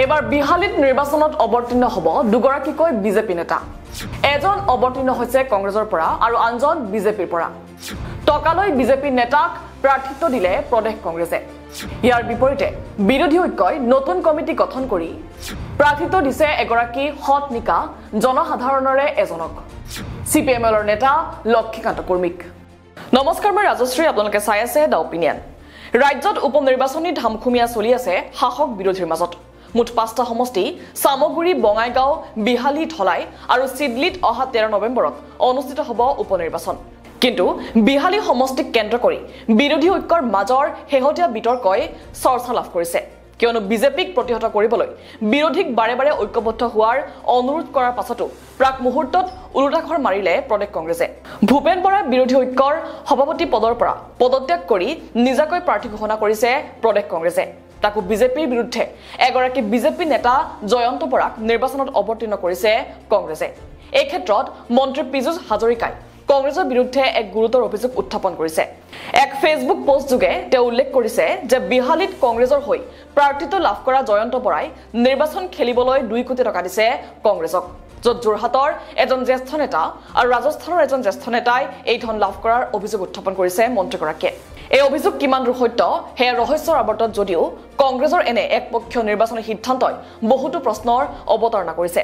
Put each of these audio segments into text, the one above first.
এইবাৰ বিহালীত নিৰ্বাচনত অৱতীৰ্ণ হ'ব দুগৰাকীকৈ বিজেপি নেতা। এজন অৱতীৰ্ণ হৈছে কংগ্ৰেছৰ পৰা আৰু আনজন বিজেপিৰ পৰা। টকালৈ বিজেপি নেতাক প্ৰাৰ্থিত্ব দিলে প্ৰদেশ কংগ্ৰেছে। ইয়াৰ বিপৰীতে বিৰোধী ঐক্যই নতুন কমিটি গঠন কৰি প্ৰাৰ্থিত্ব দিছে এগৰাকী সৎ নিকা জনসাধাৰণৰে এজনক। চি পি এম এলৰ নেতা লক্ষীকান্ত কৰ্মীক। নমস্কাৰ মই ৰাজশ্ৰী আপোনালোকে চাই আছে দ্য অপিনিয়ন। ৰাজ্যত উপ নিৰ্বাচনী ধামখুমীয়া চলি আছে শাসক বিৰোধীৰ মাজত। মুঠ পাঁচটা সমষ্টি চামগুৰি বঙাইগাঁও বিহালী ধলাই আৰু চিডলিত অহা তেৰ নৱেম্বৰত অনুষ্ঠিত হ'ব উপ নিৰ্বাচন কিন্তু বিহালী সমষ্টিক কেন্দ্ৰ কৰি বিৰোধী ঐক্যৰ মাজৰ শেহতীয়া বিতৰ্কই চৰ্চা লাভ কৰিছে। কিয়নো বিজেপিক প্ৰতিহত কৰিবলৈ বিৰোধীক বাৰে বাৰে ঐক্যবদ্ধ হোৱাৰ অনুৰোধ কৰাৰ পাছতো প্ৰাক মুহূৰ্তত ওলোটাঘৰ মাৰিলে প্ৰদেশ কংগ্ৰেছে। ভূপেন বৰাই বিৰোধী ঐক্যৰ সভাপতি পদৰ পৰা পদত্যাগ কৰি নিজাকৈ প্ৰাৰ্থী ঘোষণা কৰিছে প্ৰদেশ কংগ্ৰেছে। তাকো বিজেপিৰ বিৰুদ্ধে এগৰাকী বিজেপি নেতা জয়ন্ত বৰাক নিৰ্বাচনত অৱতীৰ্ণ কৰিছে কংগ্ৰেছে। এই ক্ষেত্ৰত মন্ত্ৰী পীযুষ হাজৰিকাই কংগ্ৰেছৰ বিৰুদ্ধে এক গুৰুতৰ অভিযোগ উত্থাপন কৰিছে। এক ফেচবুক পোষ্টযোগে তেওঁ উল্লেখ কৰিছে যে বিহালীত কংগ্ৰেছৰ হৈ প্ৰাৰ্থিত্ব লাভ কৰা জয়ন্ত বৰাই নিৰ্বাচন খেলিবলৈ দুই কোটি টকা দিছে কংগ্ৰেছক। য'ত যোৰহাটৰ এজন জ্যেষ্ঠ নেতা আৰু ৰাজস্থানৰ এজন জ্যেষ্ঠ নেতাই এই ধন লাভ কৰাৰ অভিযোগ উত্থাপন কৰিছে মন্ত্ৰীগৰাকীয়ে। এই অভিযোগ কিমান সত্য সেয়া ৰহস্যৰ আৱৰ্তত যদিও কংগ্ৰেছৰ এনে একপক্ষীয় নিৰ্বাচনী সিদ্ধান্তই বহুতো প্ৰশ্নৰ অৱতাৰণা কৰিছে।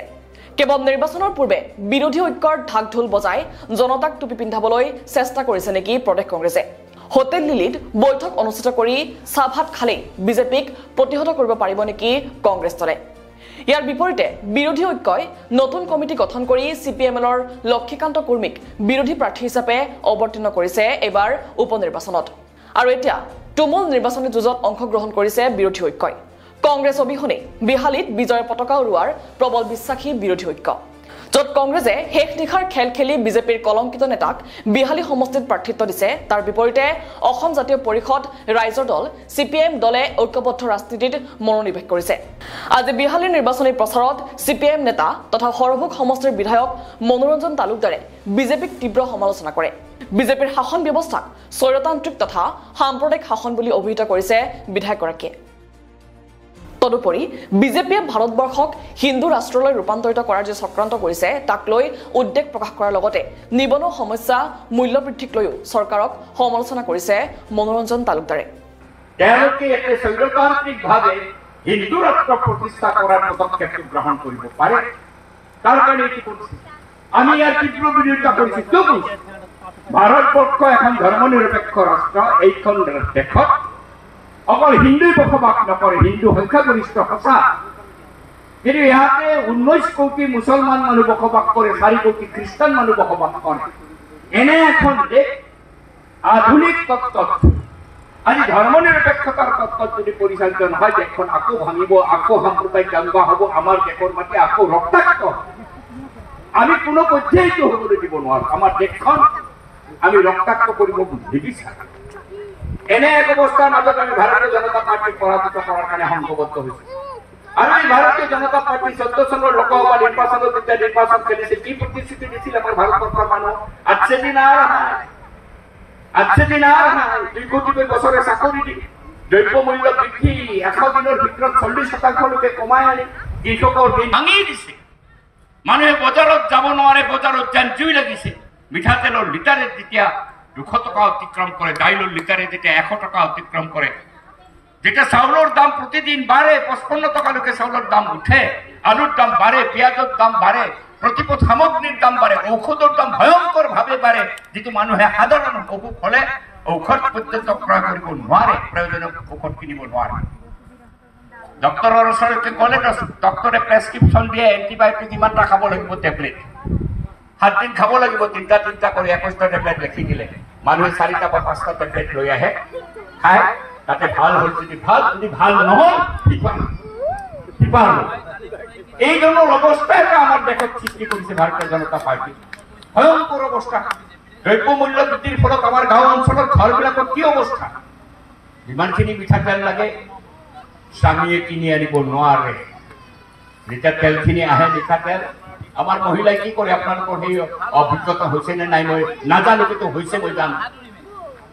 কেৱল নিৰ্বাচনৰ পূৰ্বে বিৰোধী ঐক্যৰ ঢাক ঢোল বজাই জনতাক টুপি পিন্ধাবলৈ চেষ্টা কৰিছে নেকি প্ৰদেশ কংগ্ৰেছে? হোটেল লিলিত বৈঠক অনুষ্ঠিত কৰি চাহ ভাত খালেই বিজেপিক প্ৰতিহত কৰিব পাৰিব নেকি কংগ্ৰেছ দলে? ইয়াৰ বিপৰীতে বিৰোধী ঐক্যই নতুন কমিটি গঠন কৰি চি পি এম এলৰ লক্ষীকান্ত কৰ্মীক বিৰোধী প্ৰাৰ্থী হিচাপে অৱতীৰ্ণ কৰিছে এইবাৰ উপ নিৰ্বাচনত আৰু এতিয়া তুমুল নিৰ্বাচনী যুঁজত অংশগ্ৰহণ কৰিছে বিৰোধী ঐক্যই। কংগ্ৰেছ অবিহনে বিহালীত বিজয়ৰ পতাকা উৰুৱাৰ প্ৰবল বিশ্বাসী বিৰোধী ঐক্য। য'ত কংগ্ৰেছে শেষ নিশাৰ খেল খেলি বিজেপিৰ কলংকিত নেতাক বিহালী সমষ্টিত প্ৰাৰ্থিত্ব দিছে। তাৰ বিপৰীতে অসম জাতীয় পৰিষদ ৰাইজৰ দল চি পি এম দলে ঐক্যবদ্ধ ৰাজনীতিত মনোনিৱেশ কৰিছে। আজি বিহালীৰ নিৰ্বাচনী প্ৰচাৰত চি পি এম নেতা তথা সৰভোগ সমষ্টিৰ বিধায়ক মনোৰঞ্জন তালুকদাৰে বিজেপিক তীব্ৰ সমালোচনা কৰে। বিজেপিৰ শাসন ব্যৱস্থাক স্বৈৰতান্ত্ৰিক তথা সাম্প্ৰদায়িক শাসন বুলি অভিহিত কৰিছে বিধায়কগৰাকীয়ে। তদুপৰি বিজেপিয়ে ভাৰতবৰ্ষক হিন্দু ৰাষ্ট্ৰলৈ ৰূপান্তৰিত কৰাৰ যি চক্ৰান্ত কৰিছে তাক লৈ উদ্বেগ প্ৰকাশ কৰাৰ লগতে নিবনুৱা সমস্যা মূল্যবৃদ্ধিক লৈও চৰকাৰক সমালোচনা কৰিছে মনোৰঞ্জন তালুকদাৰে। তেওঁলোকে এতে স্বৈৰতান্ত্ৰিকভাৱে হিন্দু ৰাষ্ট্ৰ প্ৰতিষ্ঠা কৰাৰ পদক্ষেপটো গ্ৰহণ কৰিব পাৰে। তাৰ কাৰণে এটি কৰিছে। আমি ইয়াৰ তীব্ৰ বিৰোধিতা কৰিছো। কিয় কৰিছো ভাৰতবৰ্ষ এখন ধৰ্ম নিৰপেক্ষ ৰাষ্ট্ৰ এইখন দেশত অকল হিন্দুই বসবাস নকৰে, হিন্দু সংখ্যাগৰিষ্ঠ সঁচা কিন্তু ইয়াতে ঊনৈশ কোটি মুছলমান মানুহ বসবাস কৰে, চাৰি কোটি খ্ৰীষ্টান মানুহ বসবাস কৰে। এনে এখন দেশ, আধুনিক তত্ত্বত, আজি ধৰ্ম নিৰপেক্ষতাৰ তত্ত্বত যদি পৰিচালিত নহয়, দেশখন আকৌ ভাঙিব, আকৌ সাম্প্ৰদায়িক দাঙ্গা হ'ব, আমাৰ দেশৰ মাটি আকৌ ৰক্তাক্ত। আমি কোনো পৰ্যায়ে এইটো হ'বলৈ দিব নোৱাৰো। আমাৰ দেশখন আমি ৰক্তাক্ত কৰিব নিবিচাৰো। এনে এক অৱস্থাৰ মাজত আমি ভাৰতীয় জনতা পাৰ্টীক পৰাজিত কৰাৰ কাৰণে সংঘবদ্ধ হৈছো। আৰু এই ভাৰতীয় জনতা পাৰ্টী চৈধ্য চনৰ লোকসভা নিৰ্বাচনত যেতিয়া নিৰ্বাচন খেলিছে, কি প্ৰতিশ্ৰুতি দিছিল আমাৰ ভাৰতবৰ্ষৰ মানুহ? আছে দিন আছে দিন দুই কোটিকৈ বছৰে চাকৰি দি দ্ৰব্য মূল্য বৃদ্ধি এশ দিনৰ ভিতৰত চল্লিশ শতাংশলৈকে কমাই আনি কৃষকৰ দিন ভাঙি দিছে। মানুহে বজাৰত যাব নোৱাৰে, বজাৰত যেন জুই লাগিছে। মিঠাতেলৰ লিটাৰে যেতিয়া দুশ টকা অতিক্ৰম কৰে দাইলৰ লিটাৰে যেতিয়া এশ টকা অতিক্ৰম কৰে যেতিয়া চাউলৰ দাম প্ৰতিদিন বাঢ়ে পঁচপন্ন টকালৈকে চাউলৰ দাম উঠে আলুৰ দাম বাঢ়ে পিঁয়াজৰ দাম বাঢ়ে প্ৰতিপদ সামগ্ৰীৰ দাম বাঢ়ে ঔষধৰ দাম ভয়ংকৰ ভাৱে বাঢ়ে যিটো মানুহে সাধাৰণ অসুখ হলে ঔষধ পৰ্যন্ত ক্ৰয় কৰিব নোৱাৰে প্ৰয়োজনীয় ঔষধ কিনিব নোৱাৰে। ডক্তৰৰ ওচৰতে গ'লে ডক্তৰে প্ৰেছক্ৰিপশ্যন দিয়ে এণ্টিবায়'টিক ইমানটা খাব লাগিব টেবলেট। সাতদিন খাব লাগিব তিনিটা তিনিটা কৰি একৈশটা টেবলেট লিখি দিলে। মানুহে চাৰিটা বা পাঁচটা টেবলেট লৈ আহে খায় তাতে ভাল হ'ল যদি ভাল যদি ভাল নহ'ল। এই ধৰণৰ অৱস্থা এটা আমাৰ দেশত সৃষ্টি কৰিছে ভাৰতীয় জনতা পাৰ্টি। ভয়ংকৰ অৱস্থা। দ্ৰব্য মূল্য বৃদ্ধিৰ ফলত আমাৰ গাঁও অঞ্চলৰ ঘৰবিলাকৰ কি অৱস্থা? যিমানখিনি মিঠাতেল লাগে। স্বামীয়ে কিনি আনিব নোৱাৰে। যেতিয়া তেলখিনি আহে মিঠাতেল আমাৰ মহিলাই কি কৰে? আপোনালোকৰ সেই অভিজ্ঞতা হৈছে নে নাই মই নাজানো কিন্তু হৈছে মই জানো।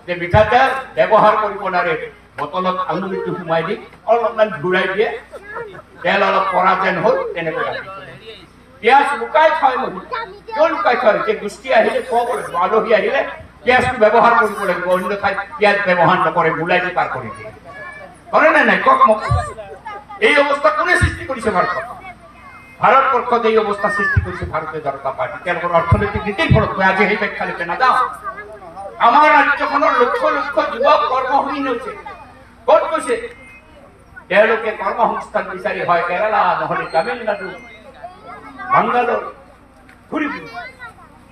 যে মিঠাতেল ব্যৱহাৰ কৰিব নোৱাৰে বটলত আঙুলিটো সোমাই দি অলপমান ঘূৰাই দিয়ে। তেল অলপ পৰা যেন হ'ল তেনেকৈ পিঁয়াজ লুকাই থয় মহিলা কিয় লুকাই থয়? যে গোষ্ঠী আহিলে ক'ব লাগিব আলহী আহিলে পিঁয়াজটো ব্যৱহাৰ কৰিব লাগিব। অন্য ঠাইত পিঁয়াজ ব্যৱহাৰ নকৰে মূলাই দি পাৰ কৰি দিয়ে। কৰে নে নাই? কওক মোক। এই অৱস্থা কোনে সৃষ্টি কৰিছে ভাৰতত? ভাৰতবৰ্ষত এই অৱস্থা সৃষ্টি কৰিছে ভাৰতীয় জনতা পাৰ্টি তেওঁলোকৰ অৰ্থনৈতিক নীতিৰ ফলত মই আজি সেই ব্যাখ্যালৈকে নাযাওঁ আমাৰ ৰাজ্যখনৰ লক্ষ লক্ষ যুৱক কৰ্মহীন হৈছে ক'ত গৈছে? তেওঁলোকে কৰ্মসংস্থান বিচাৰি হয় কেৰালা, নহলে তামিলনাডু, বাংগালোৰ, ঘূৰি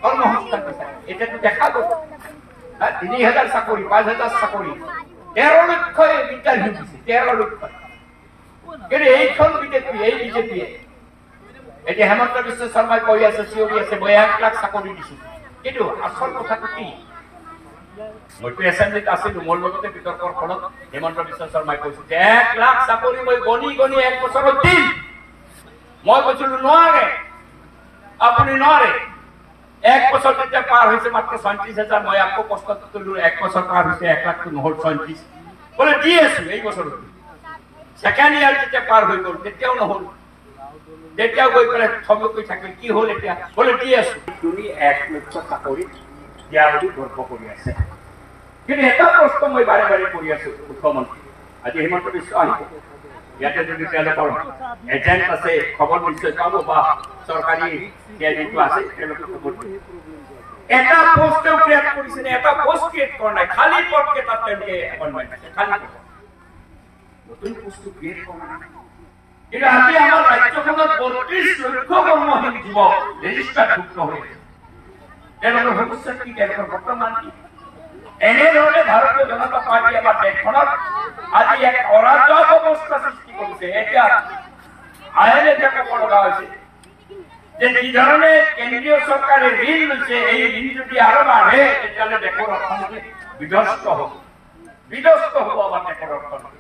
কৰ্মসংস্থান বিচাৰি। এতিয়াতো দেখা গ'ল। তিনি হাজাৰ চাকৰি, পাঁচ হাজাৰ চাকৰি। তেৰ লক্ষ ইণ্টাৰভিউ দিছে, তেৰ লক্ষ কিন্তু এইখন বিজেপি এই বিজেপিয়ে এতিয়া হেমন্ত বিশ্ব শৰ্মাই কৈ আছে চিঞৰি আছে এক লাখ চাকৰি দিছো। কিন্তু আচল কথাটো কি? মইতো এছেম্বলিত আছিলো মোৰ লগতে বিতৰ্কৰ ফলত হিমন্ত বিশ্ব শৰ্মাই কৈছিল যে এক লাখ চাকৰি মই গণি গণি এক বছৰত দিম। মই কৈছিলো নোৱাৰে। আপুনি নোৱাৰে। এক বছৰ যেতিয়া পাৰ হৈছে মাত্ৰ ছয়ত্ৰিশ হাজাৰ। মই আকৌ কষ্ট কৰিলো এক বছৰ পাৰ হৈছে এক লাখটো নহল ছয়ত্ৰিশ বোলে দি আছো এই বছৰত। ছেকেণ্ড ইয়াৰ যেতিয়া পাৰ হৈ গ'ল তেতিয়াও নহল। তেতিয়াও গৈ পেলাই থমকৈ থাকিল কি হ'ল এতিয়া? বোলে দি আছো। তুমি এক লক্ষ চাকৰি দিয়া বুলি গৰ্ব কৰি আছে। কিন্তু এটা প্ৰশ্ন মই বাৰে বাৰে কৰি আছো মুখ্যমন্ত্ৰী। আজি হিমন্ত বিশ্ব আহিব। ইয়াতে যদি তেওঁলোকৰ এজেণ্ট আছে খবৰ নিশ্চয় পাব বা চৰকাৰী যিটো আছে তেওঁলোকে খবৰ। এটা পোষ্ট ক্ৰিয়েট কৰিছে নে এটা পোষ্ট ক্ৰিয়েট কৰা নাই খালী পদ কেইটাত তেওঁলোকে এপইণ্টমেণ্ট আছে খালী নতুন পোষ্টটো ক্ৰিয়েট কৰা নাই। কিন্তু আজি কি, তেওঁলোকৰ বৰ্তমান কি? কেন্দ্ৰীয় চৰকাৰে ঋণ লৈছে, এই ঋণ যদি আৰু বাঢ়ে, তেতিয়াহ'লে দেশৰ অৰ্থনীতি বিধ্বস্ত হ'ব। বিধ্বস্ত হ'ব আমাৰ দেশৰ অৰ্থনীতি।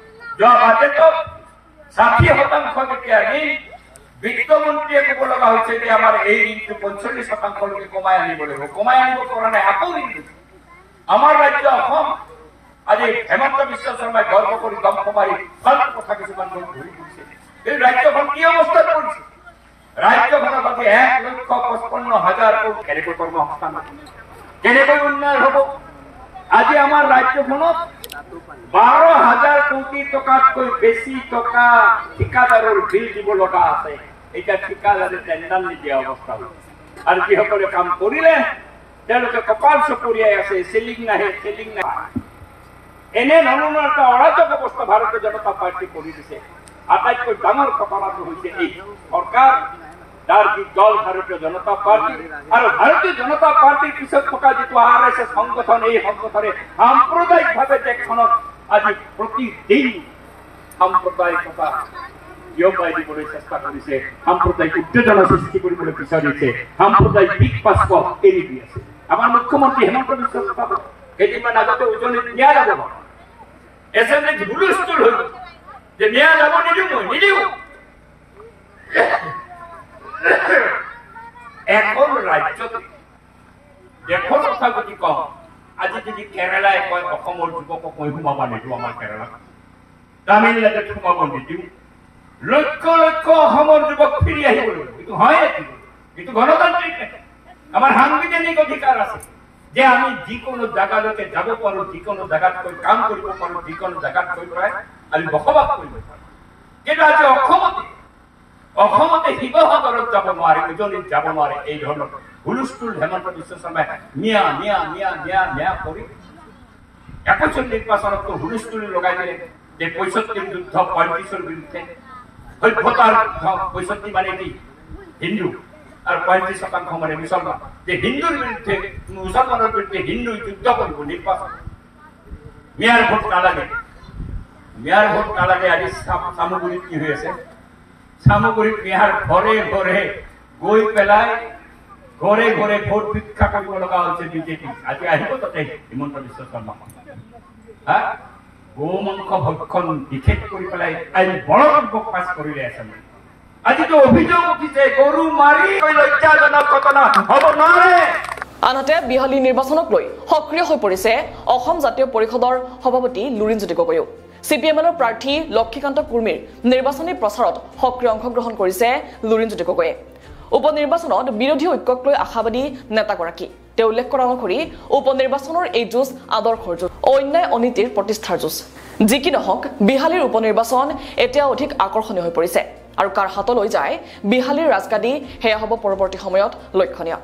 ষাঠি শতাংশ যেতিয়া ঋণ বিত্তমন্ত্ৰীয়ে ক'ব লগা হৈছে যে আমাৰ এই ঋণটো পঞ্চল্লিছ শতাংশলৈকে কমাই আনিব লাগিব কমাই আনিব পৰা নাই আকৌ ঋণ আমাৰ ৰাজ্য অসম আজি হেমন্ত বিশ্ব শৰ্মাই গৰ্ব কৰি দম ভালো কথা কিছুমান লৈ ঘূৰি ফুৰিছে এই ৰাজ্যখন কি অৱস্থাত পৰিছে ৰাজ্যখনত আজি এক লক্ষ পঁচপন্ন হাজাৰ কোটি। কেনেকৈ কৰ্মসংস্থান? কেনেকৈ উন্নয়ন হ'ব? আজি আমাৰ ৰাজ্যখনত বাৰ হাজাৰ কোটি টকাতকৈ বেছি টকা ঠিকাদাৰৰ বিল দিব লগা আছে। এতিয়া ঠিকাদাৰে টেণ্ডাৰ নিদিয়া অৱস্থা আৰু যিসকলে কাম কৰিলে তেওঁলোকে কপাল চকৰিয়াই আছে চিলিং নাহে চিলিং নাহে। এনে এটা অৰাজক অৱস্থা ভাৰতীয় জনতা পাৰ্টি কৰি দিছে। আটাইতকৈ ডাঙৰ ঘটনাটো হৈছে এই চৰকাৰ যাৰ যি দল ভাৰতীয় জনতা পাৰ্টি আৰু ভাৰতীয় জনতা পাৰ্টিৰ পিছত থকা যিটো আৰ এছ এছ সংগঠন এই সংগঠনে সাম্প্ৰদায়িকভাৱে দেশখনত আজি প্ৰতিদিন সাম্প্ৰদায়িকতা বিয়পাই দিবলৈ চেষ্টা কৰিছে। সাম্প্ৰদায়িক উত্তেজনা সৃষ্টি কৰিবলৈ বিচাৰিছে সাম্প্ৰদায়িক এৰি দি আছে। আমাৰ মুখ্যমন্ত্ৰী হেমন্ত বিশ্ব শৰ্মা কেইদিনমান আগতে উজনিত ন্যায় যাব হুলস্থুল হৈ যে ন্যায় যাব নিদিওঁ মই নিদিওঁ। এখন ৰাজ্যত দেশৰ কথা যদি কওঁ আজি যদি কেৰালাই কয় অসমৰ যুৱকক মই সোমাব নিদিওঁ আমাৰ কেৰালাত। তামিলনাডুত সোমাব নিদিওঁ। লক্ষ লক্ষ অসমৰ যুৱক ফিৰি আহিব লাগিব এইটো হয় এইটো গণতান্ত্ৰিক আমাৰ সাংবিধানিক অধিকাৰ আছে। যে আমি যিকোনো জাগালৈকে যাব পাৰো যিকোনো জাগাত গৈ কাম কৰিব পাৰো যিকোনো জাগাত গৈ পেলাই আমি বসবাস কৰিব পাৰো। কিন্তু আজি অসমতে অসমতে শিৱসাগৰত যাব নোৱাৰে উজনিত যাব নোৱাৰে এই ধৰণৰ হুলস্থুল হেমন্ত বিশ্ব শৰ্মাই মিয়া মিয়া মিয়া মিয়া মিয়া কৰি একৈশ নিৰ্বাচনততো হুলস্থুল লগাই দিলে যে পঁয়ষষ্ঠিৰ যুদ্ধ পঁয়ত্ৰিশৰ বিৰুদ্ধে সভ্যতাৰ যুদ্ধ পঁয়ষষ্ঠি মানে কি? হিন্দু। আৰু পঁয়ত্ৰিশ শতাংশ মানে মুছলমান যে হিন্দুৰ বিৰুদ্ধে মুছলমানৰ বিৰুদ্ধে হিন্দু যুদ্ধ কৰিব নিৰ্বাচন মিয়াৰ ভোট নালাগে মিয়াৰ ভোট নালাগে আজি চামগুৰিত কি হৈ আছে চামগুৰিত মিয়াৰ ঘৰে ঘৰে গৈ পেলাই ঘৰে ঘৰে ভোট ভিক্ষা কৰিব লগা হৈছে বিজেপি। আজি আহিব তাতে হিমন্ত বিশ্ব শৰ্মা। গৌ মাংস ভক্ষণ নিষেধ কৰি পেলাই আইন বলবৎ পাছ কৰিলে আছেম্বলি আজিতো অভিযোগ উঠিছে গৰু মাৰি লজ্জাজনক ঘটনা হ'ব নোৱাৰে। আনহাতে বিহালী নিৰ্বাচনক লৈ সক্ৰিয় হৈ পৰিছে অসম জাতীয় পৰিষদৰ সভাপতি লুৰিণজ্যোতি গগৈও চি পি এম এলৰ প্ৰাৰ্থী লক্ষীকান্ত কুৰ্মীৰ নিৰ্বাচনী প্ৰচাৰত সক্ৰিয় অংশগ্ৰহণ কৰিছে লুৰিণজ্যোতি গগৈয়ে। উপ নিৰ্বাচনত বিৰোধী ঐক্যক লৈ আশাবাদী নেতাগৰাকী। তেওঁ উল্লেখ কৰা অনুসৰি উপ নিৰ্বাচনৰ এই যুঁজ আদৰ্শৰ যুঁজ অন্যায় অনীতিৰ প্ৰতিষ্ঠাৰ যুঁজ। যি কি নহওক বিহালীৰ উপ নিৰ্বাচন এতিয়া অধিক আকৰ্ষণীয় হৈ পৰিছে। আৰু কাৰ হাতলৈ যায় বিহালীৰ ৰাজগাদী সেয়া হ'ব পৰৱৰ্তী সময়ত লক্ষণীয়।